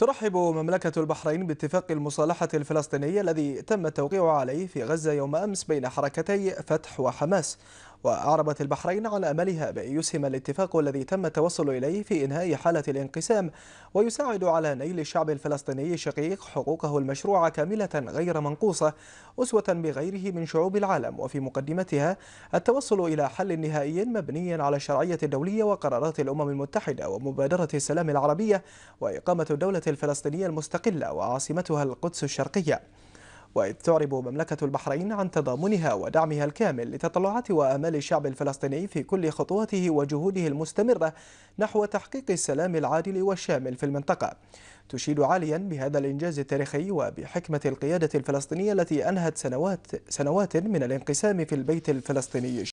ترحب مملكة البحرين باتفاق المصالحة الفلسطيني الذي تم التوقيع عليه في غزة يوم أمس بين حركتي فتح وحماس. وأعربت البحرين عن أملها بأن يسهم الاتفاق الذي تم التوصل إليه في إنهاء حالة الانقسام ويساعد على نيل الشعب الفلسطيني الشقيق حقوقه المشروعة كاملة غير منقوصة أسوة بغيره من شعوب العالم وفي مقدمتها التوصل إلى حل نهائي مبني على الشرعية الدولية وقرارات الأمم المتحدة ومبادرة السلام العربية وإقامة الدولة الفلسطينية المستقلة وعاصمتها القدس الشرقية. وإذ تعرب مملكة البحرين عن تضامنها ودعمها الكامل لتطلعات وآمال الشعب الفلسطيني في كل خطواته وجهوده المستمرة نحو تحقيق السلام العادل والشامل في المنطقة. تشيد عاليا بهذا الإنجاز التاريخي وبحكمة القيادة الفلسطينية التي أنهت سنوات, سنوات من الانقسام في البيت الفلسطيني.